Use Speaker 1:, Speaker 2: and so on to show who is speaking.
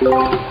Speaker 1: Hee.